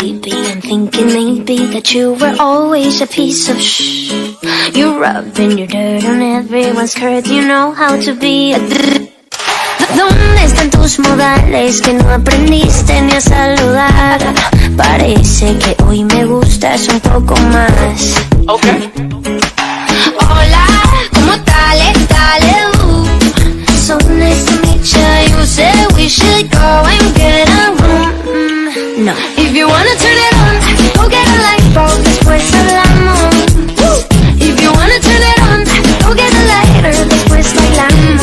baby I'm thinking maybe that you were always a piece of shh You're rubbing your dirt on everyone's skirt You know how to be a ¿Dónde están tus modales que no aprendiste ni a saludar? Parece que hoy me gustas un poco más okay. Hola, ¿cómo tal? Dale, uh. So nice to meet you, you said we should go no. If you wanna turn it on, go get a light bulb después hablamos. If you wanna turn it on, go get a lighter después bailamos.